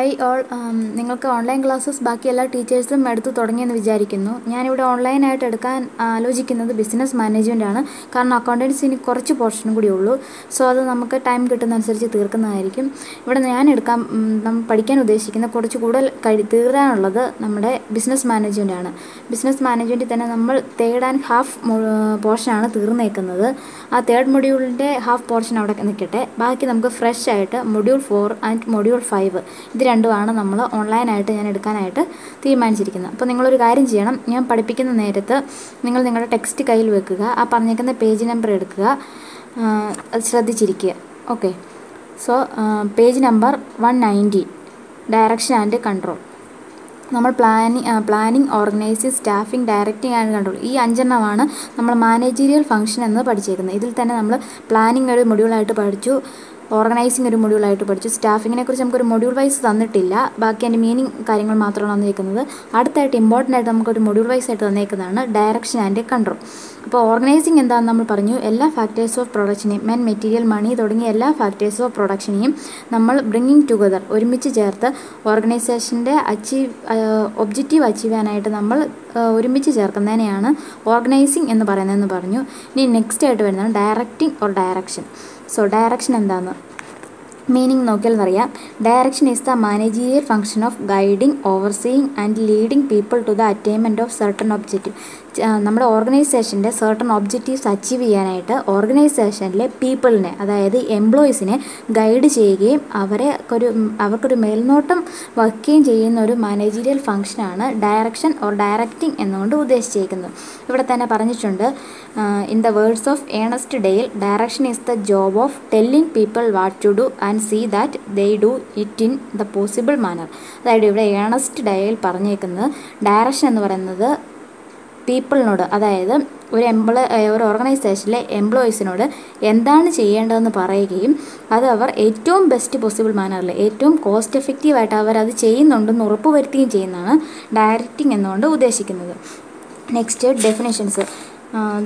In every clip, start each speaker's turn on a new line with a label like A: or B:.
A: Hi all നിങ്ങൾക്ക് online classes ബാക്കി എല്ലാ ടീച്ചേഴ്സും എടുത്തു തുടങ്ങിയെന്ന് വിചാരിക്കുന്നു. ഞാനിവിടെ ഓൺലൈനായിട്ട് എടുക്കാൻ ആലോചിക്കുന്നത് ബിസിനസ് മാനേജ്മെന്റ് ആണ്. കാരണം അക്കൗണ്ടൻസിന് കുറച്ച് പോർഷനും കൂടി ഉള്ളൂ. സോ അത് നമുക്ക് ടൈം കിട്ടുന്നതനുസരിച്ച് തീർക്കുന്നതായിരിക്കും. ഇവിടെ ഞാൻ എടുക്കാൻ നമ്മൾ പഠിക്കാൻ ഉദ്ദേശിക്കുന്ന കുറച്ച് കൂടുതൽ കഴി തീരാനുള്ളത് നമ്മുടെ ബിസിനസ് മാനേജ്മെന്റ് ആണ്. ബിസിനസ് മാനേജ്മെന്റിൽ തന്നെ നമ്മൾ തേർഡ് ആൻഡ് ഹാഫ് പോർഷനാണ് തീർന്നേക്കുന്നത്. ആ തേർഡ് മൊഡ്യൂളിന്റെ ഹാഫ് പോർഷൻ അവിടെ നിൽക്കട്ടെ. ബാക്കി നമുക്ക് ഫ്രഷ് ആയിട്ട് module four and module five ഇത് രണ്ടുമാണ് നമ്മൾ ഓൺലൈനായിട്ട് ഞാൻ എടുക്കാനായിട്ട് തീരുമാനിച്ചിരിക്കുന്നത്. അപ്പോൾ നിങ്ങളൊരു കാര്യം ചെയ്യണം. ഞാൻ പഠിപ്പിക്കുന്ന നേരത്ത് നിങ്ങൾ നിങ്ങളുടെ ടെക്സ്റ്റ് കയ്യിൽ വെക്കുക. ആ പറഞ്ഞേക്കുന്ന പേജ് നമ്പർ എടുക്കുക. അത് ശ്രദ്ധിച്ചിരിക്കുക. Okay. So page number one ninety. Direction and control. നമ്മൾ planning planning organising staffing directing and control. ഈ അഞ്ചെണ്ണമാണ് നമ്മൾ മാനേജീരിയൽ ഫംഗ്ഷൻ എന്ന് പഠിച്ചേക്കുന്നത്. ഇതിൽ തന്നെ നമ്മൾ പ്ലാനിങ് ഒരു മൊഡ്യൂളായിട്ട് പഠിച്ചു. ഓർഗനൈസിങ് ഒരു മൊഡ്യൂളായിട്ട് പഠിച്ചു. സ്റ്റാഫിങ്ങിനെ കുറിച്ച് നമുക്കൊരു മൊഡ്യൂൾ വൈസ് തന്നിട്ടില്ല. ബാക്കി അതിന്റെ മീനിങ് കാര്യങ്ങൾ മാത്രമാണ് തന്നിരിക്കുന്നത്. അടുത്തായിട്ട് ഇമ്പോർട്ടന്റ് ആയിട്ട് നമുക്കൊരു മൊഡ്യൂൾ വൈസ് ആയിട്ട് തന്നേക്കുന്നതാണ് ഡയറക്ഷൻ ആൻഡ് കൺട്രോൾ അപ്പോൾ ഓർഗനൈസിങ് എന്താണെന്ന് നമ്മൾ പറഞ്ഞു. എല്ലാ ഫാക്ടേഴ്സ് ഓഫ് പ്രൊഡക്ഷനെയും മെൻ മെറ്റീരിയൽ മണി തുടങ്ങിയ എല്ലാ ഫാക്ടേഴ്സ് ഓഫ് പ്രൊഡക്ഷനെയും നമ്മൾ ബ്രിങ്ങിങ് ടുഗദർ ഒരുമിച്ച് ചേർത്ത് ഓർഗനൈസേഷന്റെ അച്ചീവ് ഒബ്ജക്റ്റീവ് അച്ചീവ് ചെയ്യാനായിട്ട് നമ്മൾ ഒരുമിച്ച് ചേർക്കുന്നതിനെയാണ് ഓർഗനൈസിങ് എന്ന് പറയുന്നതെന്ന് പറഞ്ഞു. ഇനി നെക്സ്റ്റ് ആയിട്ട് വരുന്നതാണ് directing or direction so direction എന്താണെന്ന് മീനിങ് നോക്കിയാൽ അറിയാം direction is the managerial function of guiding overseeing and leading people to the attainment of certain objective നമ്മുടെ ഓർഗനൈസേഷന്റെ സർട്ടൺ ഒബ്ജക്റ്റീവ്സ് അച്ചീവ് ചെയ്യാനായിട്ട് ഓർഗനൈസേഷനിലെ പീപ്പിളിനെ അതായത് എംപ്ലോയീസിനെ ഗൈഡ് ചെയ്യുകയും അവരെ ഒരു അവർക്കൊരു മേൽനോട്ടം വയ്ക്കുകയും ചെയ്യുന്ന ഒരു മാനേജീരിയൽ ഫംഗ്ഷനാണ് ഡയറക്ഷൻ ഓർ ഡയറക്റ്റിംഗ് എന്നുകൊണ്ട് ഉദ്ദേശിച്ചിരിക്കുന്നത് ഇവിടെ തന്നെ പറഞ്ഞിട്ടുണ്ട് in the words of Ernest Dale direction is the job of telling people what to do and see that they do it in the possible manner അതായത് ഇവിടെ ഏണസ്റ്റ് ഡയയിൽ പറഞ്ഞേക്കുന്നത് direction എന്ന് പറയുന്നത് പീപ്പിളിനോട് അതായത് ഒരു എംപ്ലോ ഒരു ഓർഗനൈസേഷനിലെ എംപ്ലോയീസിനോട് എന്താണ് ചെയ്യേണ്ടതെന്ന് പറയുകയും അത് അവർ ഏറ്റവും ബെസ്റ്റ് പോസിബിൾ മാനറിൽ ഏറ്റവും കോസ്റ്റ് എഫക്റ്റീവായിട്ട് അവർ അത് ചെയ്യുന്നുണ്ടെന്ന് ഉറപ്പുവരുത്തുകയും ചെയ്യുന്നതാണ് ഡയറക്റ്റിംഗ് എന്നുകൊണ്ട് ഉദ്ദേശിക്കുന്നത്. Next definitions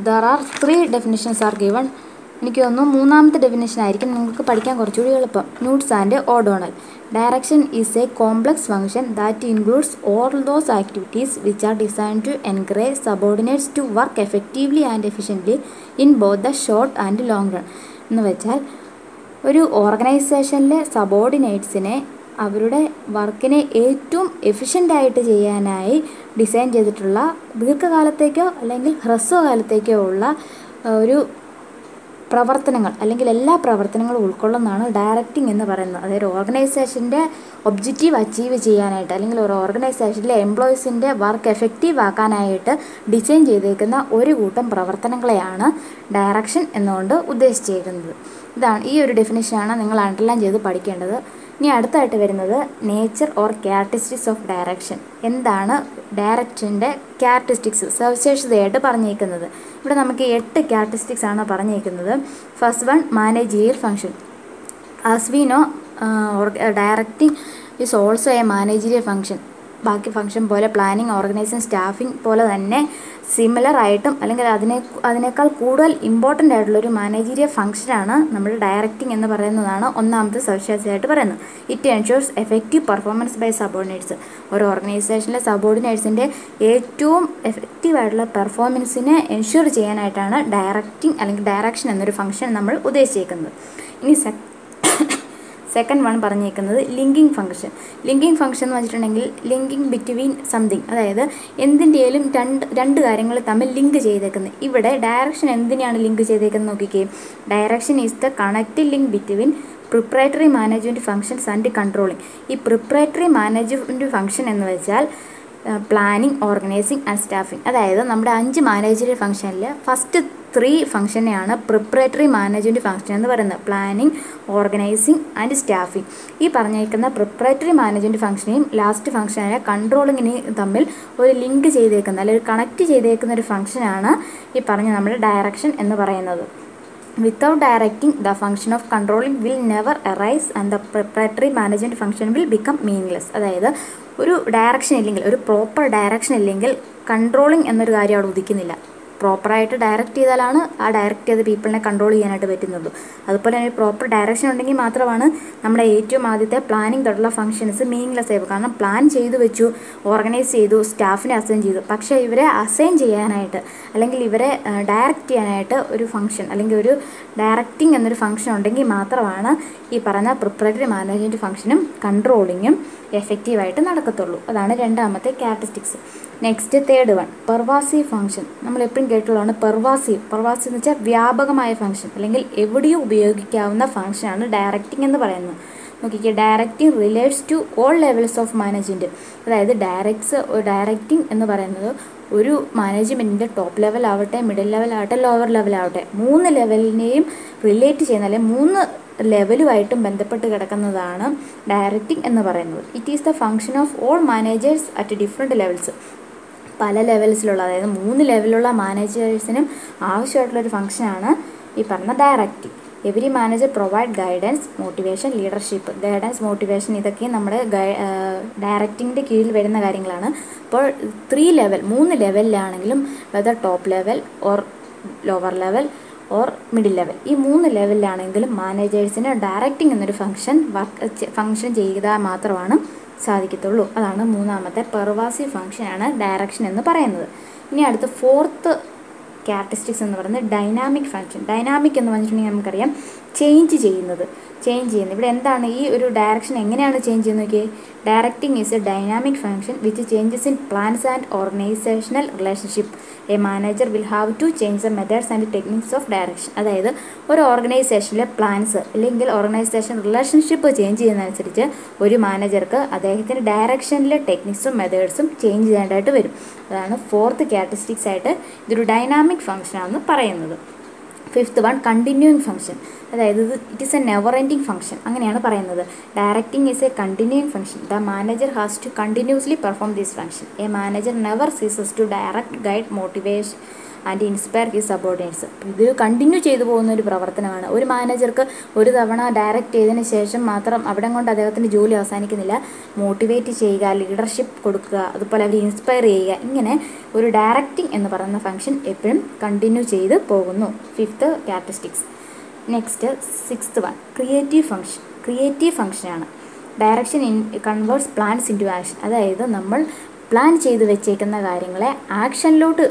A: there are three definitions are given എനിക്ക് തോന്നുന്നു മൂന്നാമത്തെ ഡെഫിനേഷൻ ആയിരിക്കും നിങ്ങൾക്ക് പഠിക്കാൻ കുറച്ചുകൂടി എളുപ്പം. Koontz and O'Donnell direction is a complex function that includes all those activities which are design to encourage subordinates to work effectively and efficiently in both the short and long run എന്ന് വെച്ചാൽ ഒരു ഓർഗനൈസേഷനിലെ സബോർഡിനേറ്റ്സിനെ അവരുടെ വർക്കിനെ ഏറ്റവും എഫിഷ്യന്റായിട്ട് ചെയ്യാനായി design ചെയ്തിട്ടുള്ള ദീർഘകാലത്തേക്കോ അല്ലെങ്കിൽ ഹ്രസ്വകാലത്തേക്കോ ഉള്ള ഒരു പ്രവർത്തനങ്ങൾ അല്ലെങ്കിൽ എല്ലാ പ്രവർത്തനങ്ങളും ഉൾക്കൊള്ളുന്നതാണ് ഡയറക്റ്റിംഗ് എന്ന് പറയുന്നത്. അതായത് ഓർഗനൈസേഷന്റെ ഒബ്ജക്റ്റീവ് അച്ചീവ് ചെയ്യാനായിട്ട് അല്ലെങ്കിൽ ഒരു ഓർഗനൈസേഷനിലെ എംപ്ലോയീസിന്റെ വർക്ക് എഫക്റ്റീവ് ആക്കാനായിട്ട് ഡിസൈൻ ചെയ്തേക്കുന്ന ഒരു കൂട്ടം പ്രവർത്തനങ്ങളെയാണ് ഡയറക്ഷൻ എന്നുകൊണ്ട് ഉദ്ദേശിച്ചേക്കുന്നത് ഇതാണ് ഈ ഒരു ഡെഫിനേഷനാണ് നിങ്ങൾ അണ്ടർലൈൻ ചെയ്ത് പഠിക്കേണ്ടത്. ഇനി അടുത്തായിട്ട് വരുന്നത് nature or characteristics of direction എന്താണ് ഡയറക്ഷന്റെ ക്യാരക്ടറിസ്റ്റിക്സ് സവിശേഷതയായിട്ട് പറഞ്ഞേക്കുന്നത്. ഇവിടെ നമുക്ക് എട്ട് ക്യാരക്ടറിസ്റ്റിക്സ് ആണ് പറഞ്ഞേക്കുന്നത്. First one managerial function as we know directing is also a managerial function ബാക്കി ഫംഗ്ഷൻ പോലെ പ്ലാനിങ് ഓർഗനൈസിങ് സ്റ്റാഫിംഗ് പോലെ തന്നെ സിമിലർ ആയിട്ടും അല്ലെങ്കിൽ അതിനെ അതിനേക്കാൾ കൂടുതൽ ഇമ്പോർട്ടന്റ് ആയിട്ടുള്ള ഒരു മാനേജീരിയൽ ഫംഗ്ഷനാണ് നമ്മൾ ഡയറക്റ്റിംഗ് എന്ന് പറയുന്നതാണ് ഒന്നാമത്തെ സവിശേഷതയായിട്ട് പറയുന്നത്. It ensures effective performance by subordinates ഒരു ഓർഗനൈസേഷനിലെ സബോർഡിനേറ്റ്സിന്റെ ഏറ്റവും എഫക്റ്റീവ് ആയിട്ടുള്ള പെർഫോമൻസിനെ എൻഷുർ ചെയ്യാനായിട്ടാണ് ഡയറക്റ്റിംഗ് അല്ലെങ്കിൽ ഡയറക്ഷൻ എന്നൊരു ഫംഗ്ഷൻ നമ്മൾ ഉദ്ദേശിക്കുന്നത് ഇനി സെക്കൻഡ് വൺ പറഞ്ഞേക്കുന്നത് ലിങ്കിങ് ഫംഗ്ഷൻ ലിങ്കിങ് ഫംഗ്ഷൻ എന്ന് വെച്ചിട്ടുണ്ടെങ്കിൽ ലിങ്കിങ് ബിറ്റ്വീൻ സംതിങ് അതായത് എന്തിന്റെയും രണ്ട് രണ്ട് കാര്യങ്ങൾ തമ്മിൽ ലിങ്ക് ചെയ്തേക്കുന്നത്. ഇവിടെ ഡയറക്ഷൻ എന്തിനാണ് ലിങ്ക് ചെയ്തേക്കുന്നത് നോക്കിക്കേ. Direction is the connect link between preparatory management functions and controlling ഈ പ്രിപ്പറേറ്ററി മാനേജ്മെന്റ് ഫംഗ്ഷൻ എന്ന് വെച്ചാൽ പ്ലാനിങ് ഓർഗനൈസിങ് ആൻഡ് സ്റ്റാഫിങ് അതായത് നമ്മുടെ അഞ്ച് മാനേജർ ഫംഗ്ഷനിൽ ഫസ്റ്റ് ത്രീ ഫംഗ്ഷനെയാണ് പ്രിപ്പറേറ്ററി മാനേജ്മെന്റ് ഫംഗ്ഷൻ എന്ന് പറയുന്നത്. പ്ലാനിങ് ഓർഗനൈസിങ് ആൻഡ് സ്റ്റാഫിംഗ് ഈ പറഞ്ഞേക്കുന്ന പ്രിപ്പറേറ്ററി മാനേജ്മെന്റ് ഫംഗ്ഷനെയും ലാസ്റ്റ് ഫംഗ്ഷനായ കൺട്രോളിങ്ങിനെയും തമ്മിൽ ഒരു ലിങ്ക് ചെയ്തേക്കുന്ന അല്ലെങ്കിൽ കണക്ട് ചെയ്തേക്കുന്ന ഒരു ഫംഗ്ഷനാണ് ഈ പറഞ്ഞ നമ്മുടെ ഡയറക്ഷൻ എന്ന് പറയുന്നത്. Without directing the function of controlling will never arise and the preparatory management function will become meaningless അതായത് ഒരു ഡയറക്ഷൻ ഇല്ലെങ്കിൽ ഒരു പ്രോപ്പർ ഡയറക്ഷൻ ഇല്ലെങ്കിൽ കൺട്രോളിങ് എന്നൊരു കാര്യം അവിടെ ഉദിക്കുന്നില്ല. പ്രോപ്പറായിട്ട് ഡയറക്റ്റ് ചെയ്താലാണ് ആ ഡയറക്റ്റ് ചെയ്ത പീപ്പിളിനെ കൺട്രോൾ ചെയ്യാനായിട്ട് പറ്റുന്നുള്ളൂ അതുപോലെ തന്നെ പ്രോപ്പർ ഡയറക്ഷൻ ഉണ്ടെങ്കിൽ മാത്രമാണ് നമ്മുടെ ഏറ്റവും ആദ്യത്തെ പ്ലാനിങ് തൊട്ടുള്ള ഫംഗ്ഷൻസ് മീനിങ്ലെസ് ആയി കാരണം പ്ലാൻ ചെയ്തു വെച്ചു ഓർഗനൈസ് ചെയ്തു സ്റ്റാഫിനെ അസൈൻ ചെയ്തു. പക്ഷേ ഇവരെ അസൈൻ ചെയ്യാനായിട്ട് അല്ലെങ്കിൽ ഇവരെ ഡയറക്റ്റ് ചെയ്യാനായിട്ട് ഒരു ഫംഗ്ഷൻ അല്ലെങ്കിൽ ഒരു ഡയറക്റ്റിംഗ് എന്നൊരു ഫംഗ്ഷൻ ഉണ്ടെങ്കിൽ മാത്രമാണ് ഈ പറഞ്ഞ പ്രിപ്പറേറ്ററി മാനേജ്മെന്റ് ഫംഗ്ഷനും കൺട്രോളിങ്ങും എഫക്റ്റീവായിട്ട് നടക്കത്തുള്ളൂ. അതാണ് രണ്ടാമത്തെ characteristics next third one pervasive function നമ്മൾ എപ്പോഴും കേട്ടുള്ളതാണ് പെർവാസീവ് പെർവാസീവ് എന്ന് വെച്ചാൽ വ്യാപകമായ ഫംഗ്ഷൻ അല്ലെങ്കിൽ എവിടെയും ഉപയോഗിക്കാവുന്ന ഫംഗ്ഷനാണ് ഡയറക്റ്റിംഗ് എന്ന് പറയുന്നത്. നോക്കിക്കേ directing relates to all levels of management അതായത് ഡയറക്ട്സ് ഡയറക്റ്റിംഗ് എന്ന് പറയുന്നത് ഒരു മാനേജ്മെന്റിന്റെ ടോപ്പ് ലെവൽ ആവട്ടെ മിഡിൽ ലെവൽ ആവട്ടെ ലോവർ ലെവൽ ആവട്ടെ. മൂന്ന് ലെവലിനെയും റിലേറ്റ് ചെയ്യുന്ന അല്ലെങ്കിൽ മൂന്ന് ലെവലുമായിട്ടും ബന്ധപ്പെട്ട് കിടക്കുന്നതാണ് ഡയറക്റ്റിംഗ് എന്ന് പറയുന്നത്. It is the function of all managers at different levels പല ലെവൽസിലുള്ള അതായത് മൂന്ന് ലെവലുള്ള മാനേജേഴ്സിനും ആവശ്യമായിട്ടുള്ളൊരു ഫംഗ്ഷനാണ് ഈ പറഞ്ഞ direct. Every manager provide guidance motivation leadership. Guidance motivation ഇതൊക്കെ നമ്മുടെ ഡയറക്റ്റിങ്ങിന്റെ കീഴിൽ വരുന്ന കാര്യങ്ങളാണ്. അപ്പോൾ ത്രീ ലെവൽ മൂന്ന് ലെവലിലാണെങ്കിലും whether top level or lower level or middle level ഈ മൂന്ന് ലെവലിലാണെങ്കിലും മാനേജേഴ്സിന് ഡയറക്റ്റിംഗ് എന്നൊരു ഫംഗ്ഷൻ വർക്ക് ഫംഗ്ഷൻ ചെയ്താൽ മാത്രമാണ് സാധിക്കത്തുള്ളൂ. അതാണ് മൂന്നാമത്തെ പെർവാസി ഫംഗ്ഷനാണ് ഡയറക്ഷൻ എന്ന് പറയുന്നത്. ഇനി അടുത്ത ഫോർത്ത് ക്യാരക്ടറിസ്റ്റിക്സ് എന്ന് പറയുന്നത് ഡൈനാമിക് ഫംഗ്ഷൻ ഡൈനാമിക് എന്ന് പറഞ്ഞിട്ടുണ്ടെങ്കിൽ നമുക്കറിയാം ചേഞ്ച് ചെയ്യുന്നത്. ചേഞ്ച് ചെയ്യുന്നത്. ഇവിടെ എന്താണ്? ഈ ഒരു ഡയറക്ഷൻ എങ്ങനെയാണ് ചേഞ്ച് ചെയ്യുന്നത് നോക്കിയേ? Directing is a dynamic function which changes in plans and organisational relationship a manager will have to change the methods and techniques of direction അതായത് ഒരു ഓർഗനൈസേഷനിലെ പ്ലാൻസ് അല്ലെങ്കിൽ ഓർഗനൈസേഷൻ റിലേഷൻഷിപ്പ് ചേഞ്ച് ചെയ്യുന്നതനുസരിച്ച് ഒരു മാനേജർക്ക് അദ്ദേഹത്തിന്റെ ഡയറക്ഷനിലെ ടെക്നിക്സും മെത്തേഡ്സും ചേഞ്ച് ചെയ്യേണ്ടതായിട്ട് വരും. അതാണ് ഫോർത്ത് ക്യാരക്ടറിസ്റ്റിക്സ് ആയിട്ട് ഇതൊരു ഡൈനാമിക് ഫംഗ്ഷനാണെന്ന് പറയുന്നത്. ഫിഫ്ത്ത് വൺ കണ്ടിന്യൂയിങ് ഫംഗ്ഷൻ അതായത് it is a never ending function അങ്ങനെയാണ് പറയുന്നത്. Directing is a continuing function the manager has to continuously perform these function a manager never ceases to direct guide motivation and inspire he subordinates. ഇത് continue ചെയ്തു പോകുന്ന ഒരു പ്രവർത്തനമാണ്. ഒരു മാനേജർക്ക് ഒരു തവണ ഡയറക്റ്റ് ചെയ്തതിന് ശേഷം മാത്രം അവിടെ കൊണ്ട് അദ്ദേഹത്തിന്റെ ജോലി അവസാനിക്കുന്നില്ല. മോട്ടിവേറ്റ് ചെയ്യുക ലീഡർഷിപ്പ് കൊടുക്കുക അതുപോലെ അവർ ഇൻസ്പയർ ചെയ്യുക ഇങ്ങനെ ഒരു ഡയറക്റ്റിംഗ് എന്ന് പറയുന്ന ഫംഗ്ഷൻ എപ്പോഴും കണ്ടിന്യൂ ചെയ്ത് പോകുന്നു. Fifth characteristics next sixth one creative function creative ഫംഗ്ഷനാണ് direction in converse plans into action അതായത് നമ്മൾ പ്ലാൻ ചെയ്ത് വെച്ചേക്കുന്ന കാര്യങ്ങളെ ആക്ഷനിലോട്ട്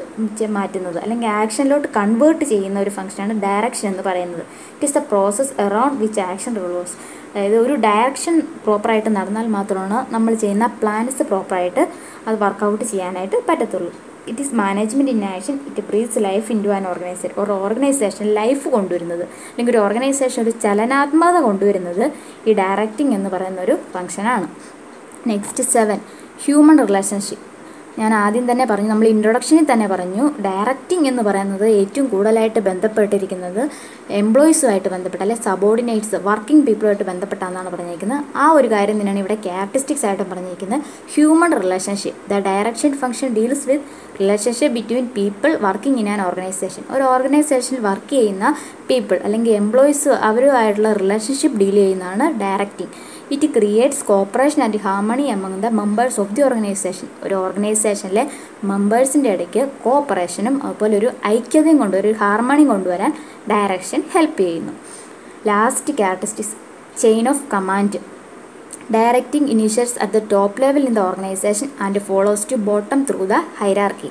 A: മാറ്റുന്നത് അല്ലെങ്കിൽ ആക്ഷനിലോട്ട് കൺവേർട്ട് ചെയ്യുന്ന ഒരു ഫംഗ്ഷനാണ് ഡയറക്ഷൻ എന്ന് പറയുന്നത്. It is the process around which action reverse അതായത് ഒരു ഡയറക്ഷൻ പ്രോപ്പറായിട്ട് നടന്നാൽ മാത്രമാണ് നമ്മൾ ചെയ്യുന്ന പ്ലാൻസ് പ്രോപ്പറായിട്ട് അത് വർക്കൗട്ട് ചെയ്യാനായിട്ട് പറ്റത്തുള്ളൂ. It is management in action it breathes life into an organisation ഒരു ഓർഗനൈസേഷൻ ലൈഫ് കൊണ്ടുവരുന്നത് അല്ലെങ്കിൽ ഒരു ഓർഗനൈസേഷൻ ഒരു ചലനാത്മകത കൊണ്ടുവരുന്നത് ഈ ഡയറക്റ്റിംഗ് എന്ന് പറയുന്ന ഒരു ഫംഗ്ഷനാണ് നെക്സ്റ്റ് സെവൻ ഹ്യൂമൻ റിലേഷൻഷിപ്പ് ഞാൻ ആദ്യം തന്നെ പറഞ്ഞു നമ്മൾ ഇൻട്രൊഡക്ഷനിൽ തന്നെ പറഞ്ഞു ഡയറക്റ്റിംഗ് എന്ന് പറയുന്നത് ഏറ്റവും കൂടുതലായിട്ട് ബന്ധപ്പെട്ടിരിക്കുന്നത് എംപ്ലോയീസുമായിട്ട് ബന്ധപ്പെട്ട അല്ലെങ്കിൽ സബോർഡിനേറ്റ്സ് വർക്കിംഗ് പീപ്പിളുമായിട്ട് ബന്ധപ്പെട്ടാണെന്നാണ് പറഞ്ഞിരിക്കുന്നത്. ആ ഒരു കാര്യം തന്നെയാണ് ഇവിടെ ക്യാരക്ടറിസ്റ്റിക്സ് ആയിട്ട് പറഞ്ഞിരിക്കുന്നത്. Human relationship the direction function deals with relationship between people working in an organisation ഒരു ഓർഗനൈസേഷനിൽ വർക്ക് ചെയ്യുന്ന പീപ്പിൾ അല്ലെങ്കിൽ എംപ്ലോയീസ് അവരുമായിട്ടുള്ള റിലേഷൻഷിപ്പ് ഡീൽ ചെയ്യുന്നതാണ് directing it creates cooperation and harmony among the members of the organisation ഒരു ഓർഗനൈസേഷനിലെ മെമ്പേഴ്സിന്റെ ഇടയ്ക്ക് കോപ്പറേഷനും അതുപോലെ ഒരു ഐക്യതയും കൊണ്ടുവരും ഒരു ഹാർമണി കൊണ്ടുവരാൻ ഡയറക്ഷൻ ഹെൽപ്പ് ചെയ്യുന്നു. Last characteristics chain of command directing initials at the top level in the organisation and follows to bottom through the hierarchy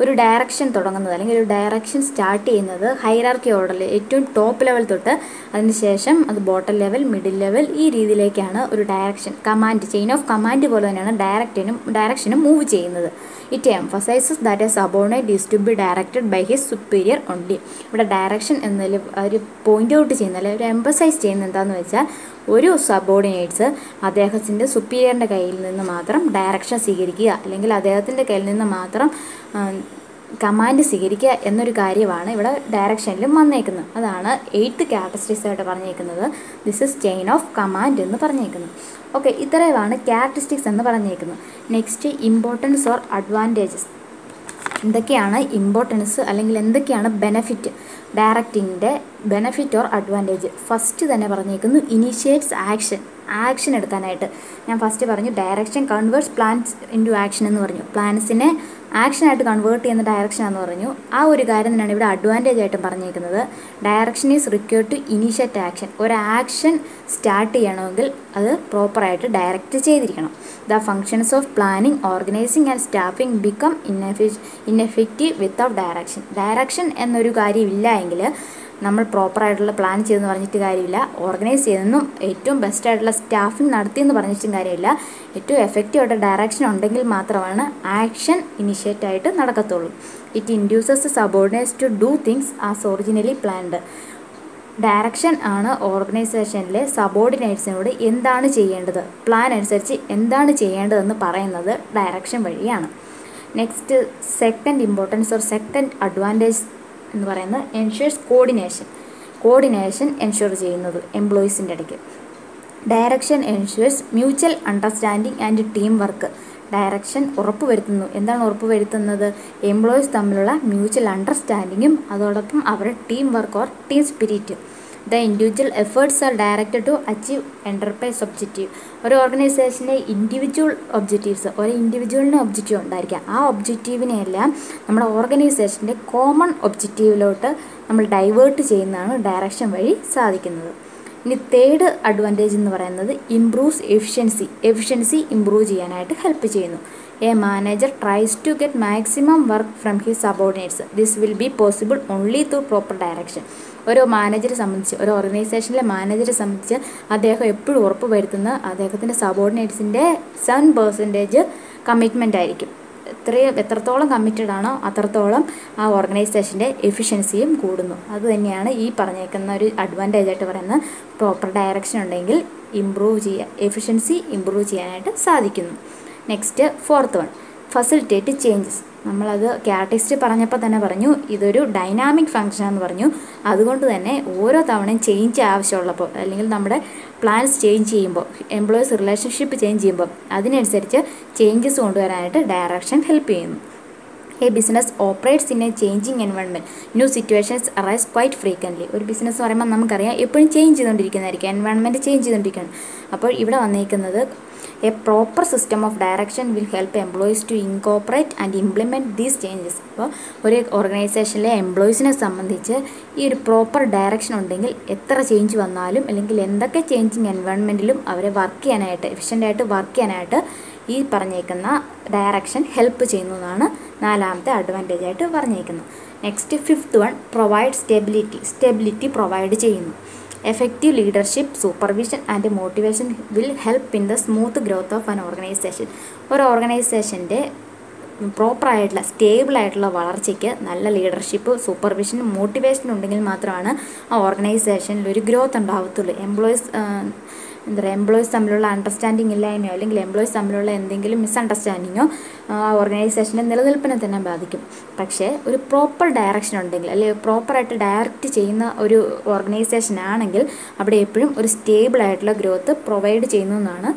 A: ഒരു ഡയറക്ഷൻ തുടങ്ങുന്നത് അല്ലെങ്കിൽ ഒരു ഡയറക്ഷൻ സ്റ്റാർട്ട് ചെയ്യുന്നത് ഹൈറാർക്കി ഓർഡറിൽ ഏറ്റവും ടോപ്പ് ലെവൽ തൊട്ട് അതിനുശേഷം അത് ബോട്ടം ലെവൽ മിഡിൽ ലെവൽ ഈ രീതിയിലേക്കാണ് ഒരു direction command chain of command പോലെ തന്നെയാണ് ഡയറക്റ്റിനും ഡയറക്ഷനും മൂവ് ചെയ്യുന്നത്. It emphasises that a subordinate is to be directed by his superior only ഇവിടെ ഡയറക്ഷൻ എന്നതിൽ ഒരു പോയിന്റ് ഔട്ട് ചെയ്യുന്ന അല്ലെങ്കിൽ ഒരു എംഫസൈസ് ചെയ്യുന്ന എന്താണെന്ന് വെച്ചാൽ ഒരു സബോർഡിനേറ്റ്സ് അദ്ദേഹത്തിന്റെ സുപ്പീരിയറിന്റെ കയ്യിൽ നിന്ന് മാത്രം ഡയറക്ഷൻ സ്വീകരിക്കുക. അല്ലെങ്കിൽ അദ്ദേഹത്തിന്റെ കയ്യിൽ നിന്ന് മാത്രം കമാൻഡ് സ്വീകരിക്കുക എന്നൊരു കാര്യമാണ് ഇവിടെ ഡയറക്ഷനിലും വന്നേക്കുന്നത്. അതാണ് എയ്ത്ത് ക്യാരക്ടറിസ്റ്റിക്സ് ആയിട്ട് പറഞ്ഞേക്കുന്നത്. This is chain of command എന്ന് പറഞ്ഞേക്കുന്നത്. ഓക്കെ ഇത്രയുമാണ് ക്യാരക്ടറിസ്റ്റിക്സ് എന്ന് പറഞ്ഞേക്കുന്നത്. നെക്സ്റ്റ് ഇമ്പോർട്ടൻസ് ഓർ അഡ്വാന്റേജസ് എന്തൊക്കെയാണ് ഇമ്പോർട്ടൻസ് അല്ലെങ്കിൽ എന്തൊക്കെയാണ് ബെനഫിറ്റ് ഡയറക്റ്റിങ്ങിന്റെ ബെനഫിറ്റ് ഓർ അഡ്വാന്റേജ് ഫസ്റ്റ് തന്നെ പറഞ്ഞേക്കുന്നു ഇനീഷ്യേറ്റ്സ് ആക്ഷൻ ആക്ഷൻ എടുക്കാനായിട്ട്. ഞാൻ ഫസ്റ്റ് പറഞ്ഞു direction converse plans in action എന്ന് പറഞ്ഞു. പ്ലാൻസിനെ ആക്ഷനായിട്ട് കൺവേർട്ട് ചെയ്യുന്ന ഡയറക്ഷനാന്ന് പറഞ്ഞു. ആ ഒരു കാര്യം തന്നെയാണ് ഇവിടെ അഡ്വാന്റേജ് ആയിട്ട് പറഞ്ഞിരിക്കുന്നത്. Direction is require to initiate action ഒരു ആക്ഷൻ സ്റ്റാർട്ട് ചെയ്യണമെങ്കിൽ അത് പ്രോപ്പറായിട്ട് ഡയറക്റ്റ് ചെയ്തിരിക്കണം. The functions of planning organising and staffing become ineffi ineffective without direction direction എന്നൊരു കാര്യം ഇല്ല എങ്കിൽ നമ്മൾ പ്രോപ്പറായിട്ടുള്ള പ്ലാൻ ചെയ്തെന്ന് പറഞ്ഞിട്ട് കാര്യമില്ല. ഓർഗനൈസ് ചെയ്തെന്നും ഏറ്റവും ബെസ്റ്റ് ആയിട്ടുള്ള സ്റ്റാഫിംഗ് നടത്തിയെന്ന് പറഞ്ഞിട്ടും കാര്യമില്ല. ഏറ്റവും എഫക്റ്റീവ് ആയിട്ട് ഡയറക്ഷൻ ഉണ്ടെങ്കിൽ മാത്രമാണ് ആക്ഷൻ ഇനിഷ്യേറ്റ് ആയിട്ട് നടക്കത്തുള്ളൂ. It induces subordinates to do things as originally planned direction ആണ് ഓർഗനൈസേഷനിലെ സബോർഡിനേറ്റ്സിനോട് എന്താണ് ചെയ്യേണ്ടത്? പ്ലാൻ അനുസരിച്ച് എന്താണ് ചെയ്യേണ്ടതെന്ന് പറയുന്നത് ഡയറക്ഷൻ വഴിയാണ്. Next second importance or second advantage എന്ന് പറയുന്നത് എൻഷുവേഴ്സ് കോർഡിനേഷൻ കോർഡിനേഷൻ എൻഷുർ ചെയ്യുന്നത് എംപ്ലോയീസിന്റെ ഇടയ്ക്ക്. Direction ensures mutual understanding and team work direction ഉറപ്പുവരുത്തുന്നു. എന്താണ് ഉറപ്പുവരുത്തുന്നത്? എംപ്ലോയീസ് തമ്മിലുള്ള മ്യൂച്വൽ അണ്ടർസ്റ്റാൻഡിങ്ങും അതോടൊപ്പം അവരുടെ team work or team spirit the individual efforts are directed to achieve enterprise objective ഒരു ഓർഗനൈസേഷന്റെ ഇൻഡിവിജ്വൽ ഒബ്ജക്റ്റീവ്സ് ഒരു ഇൻഡിവിജ്വലിന് ഒബ്ജക്റ്റീവ് ഉണ്ടായിരിക്കാം. ആ ഒബ്ജക്റ്റീവിനെയെല്ലാം നമ്മുടെ ഓർഗനൈസേഷന്റെ കോമൺ ഒബ്ജക്റ്റീവിലോട്ട് നമ്മൾ ഡൈവേർട്ട് ചെയ്യുന്നതാണ് ഡയറക്ഷൻ വഴി സാധിക്കുന്നത്. ഇനി തേർഡ് അഡ്വാന്റേജ് എന്ന് പറയുന്നത് ഇംപ്രൂവ്സ് എഫിഷ്യൻസി എഫിഷ്യൻസി ഇംപ്രൂവ് ചെയ്യാനായിട്ട് ഹെൽപ്പ് ചെയ്യുന്നു. A manager tries to get maximum work from his subordinates this will be possible only through proper direction ഒരു മാനേജറെ സംബന്ധിച്ച് ഒരു ഓർഗനൈസേഷനിലെ മാനേജറെ സംബന്ധിച്ച് അദ്ദേഹം എപ്പോഴും ഉറപ്പ് വരുത്തുന്ന അദ്ദേഹത്തിന്റെ സബോർഡിനേറ്റ്സിന്റെ സെവൻ പെർസെന്റേജ് കമ്മിറ്റ്മെന്റ് ആയിരിക്കും. എത്രയും എത്രത്തോളം കമ്മിറ്റഡ് ആണോ അത്രത്തോളം ആ ഓർഗനൈസേഷന്റെ എഫിഷ്യൻസിയും കൂടുന്നു. അതുതന്നെയാണ് ഈ പറഞ്ഞേക്കുന്ന ഒരു അഡ്വാന്റേജ് ആയിട്ട് പറയുന്ന പ്രോപ്പർ ഡയറക്ഷൻ ഉണ്ടെങ്കിൽ ഇമ്പ്രൂവ് ചെയ്യാൻ എഫിഷ്യൻസി ഇമ്പ്രൂവ് ചെയ്യാനായിട്ട് സാധിക്കുന്നു. Next fourth one facilitate changes നമ്മളത് കാറ്റഗറിസ്റ്റ് പറഞ്ഞപ്പോൾ തന്നെ പറഞ്ഞു ഇതൊരു ഡൈനാമിക് ഫംഗ്ഷൻ എന്ന് പറഞ്ഞു. അതുകൊണ്ട് തന്നെ ഓരോ തവണയും ചേഞ്ച് ആവശ്യമുള്ളപ്പോൾ അല്ലെങ്കിൽ നമ്മുടെ പ്ലാൻസ് ചേഞ്ച് ചെയ്യുമ്പോൾ എംപ്ലോയീസ് റിലേഷൻഷിപ്പ് ചേഞ്ച് ചെയ്യുമ്പോൾ അതിനനുസരിച്ച് ചേഞ്ചസ് കൊണ്ടുവരാനായിട്ട് ഡയറക്ഷൻ ഹെൽപ്പ് ചെയ്യുന്നു. A business operates in a changing environment new situations arise quite frequently ഒരു ബിസിനസ് പറയുമ്പോൾ നമുക്കറിയാം എപ്പോഴും ചേഞ്ച് ചെയ്തുകൊണ്ടിരിക്കുന്നതായിരിക്കും എൻവയൺമെന്റ് ചേഞ്ച് ചെയ്തുകൊണ്ടിരിക്കുകയാണ്. അപ്പോൾ ഇവിടെ വന്നിരിക്കുന്നത് a proper system of direction will help employees to incorporate and implement these changes അപ്പോൾ ഒരു ഓർഗനൈസേഷനിലെ എംപ്ലോയീസിനെ സംബന്ധിച്ച് ഈ ഒരു പ്രോപ്പർ ഡയറക്ഷൻ ഉണ്ടെങ്കിൽ എത്ര ചേഞ്ച് വന്നാലും അല്ലെങ്കിൽ എന്തൊക്കെ ചേഞ്ചിങ് എൻവയൺമെന്റിലും അവരെ വർക്ക് ചെയ്യാനായിട്ട് എഫിഷ്യന്റായിട്ട് വർക്ക് ചെയ്യാനായിട്ട് ഈ പറഞ്ഞേക്കുന്ന ഡയറക്ഷൻ ഹെൽപ്പ് ചെയ്യുന്നതാണ് നാലാമത്തെ അഡ്വാന്റേജ് ആയിട്ട് പറഞ്ഞേക്കുന്നു. Next fifth one provide stability stability provide ചെയ്യുന്നു. Effective leadership supervision and motivation will help in the smooth growth of an organisation ഒരു ഓർഗനൈസേഷന്റെ പ്രോപ്പറായിട്ടുള്ള സ്റ്റേബിൾ ആയിട്ടുള്ള വളർച്ചയ്ക്ക് നല്ല ലീഡർഷിപ്പ് സൂപ്പർവിഷൻ മോട്ടിവേഷൻ ഉണ്ടെങ്കിൽ മാത്രമാണ് ആ ഓർഗനൈസേഷനിൽ ഒരു ഗ്രോത്ത് ഉണ്ടാവത്തുള്ളൂ. എംപ്ലോയീസ് എന്താ പറയുക എംപ്ലോയീസ് തമ്മിലുള്ള അണ്ടർസ്റ്റാൻഡിങ് ഇല്ലായ്മയോ അല്ലെങ്കിൽ എംപ്ലോയീസ് തമ്മിലുള്ള എന്തെങ്കിലും മിസ്അണ്ടർസ്റ്റാൻഡിങ്ങോ ആ ഓർഗനൈസേഷന്റെ നിലനിൽപ്പിനെ തന്നെ ബാധിക്കും. പക്ഷേ ഒരു പ്രോപ്പർ ഡയറക്ഷൻ ഉണ്ടെങ്കിൽ അല്ലെങ്കിൽ പ്രോപ്പറായിട്ട് ഡയറക്റ്റ് ചെയ്യുന്ന ഒരു ഓർഗനൈസേഷൻ ആണെങ്കിൽ അവിടെ എപ്പോഴും ഒരു സ്റ്റേബിൾ ആയിട്ടുള്ള ഗ്രോത്ത് പ്രൊവൈഡ് ചെയ്യുന്നു എന്നാണ്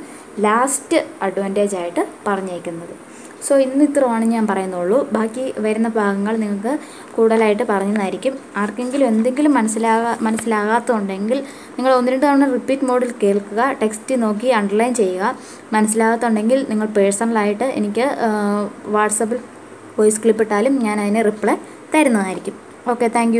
A: ലാസ്റ്റ് അഡ്വാന്റേജ് ആയിട്ട് പറഞ്ഞേക്കുന്നത്. സോ ഇന്ന് ഇത്രയാണ് ഞാൻ പറയുന്നുള്ളൂ. ബാക്കി വരുന്ന ഭാഗങ്ങൾ നിങ്ങൾക്ക് കൂടുതലായിട്ട് പറഞ്ഞതായിരിക്കും ആർക്കെങ്കിലും എന്തെങ്കിലും മനസ്സിലാകാ മനസ്സിലാകാത്തതുണ്ടെങ്കിൽ നിങ്ങൾ ഒന്ന് രണ്ട് തവണ റിപ്പീറ്റ് മോഡിൽ കേൾക്കുക ടെക്സ്റ്റ് നോക്കി അണ്ടർലൈൻ ചെയ്യുക. മനസ്സിലാകാത്തുണ്ടെങ്കിൽ നിങ്ങൾ പേഴ്സണലായിട്ട് എനിക്ക് വാട്സപ്പിൽ വോയിസ് ക്ലിപ്പ് ഇട്ടാലും ഞാൻ അതിന് റിപ്ലൈ തരുന്നതായിരിക്കും. Okay thank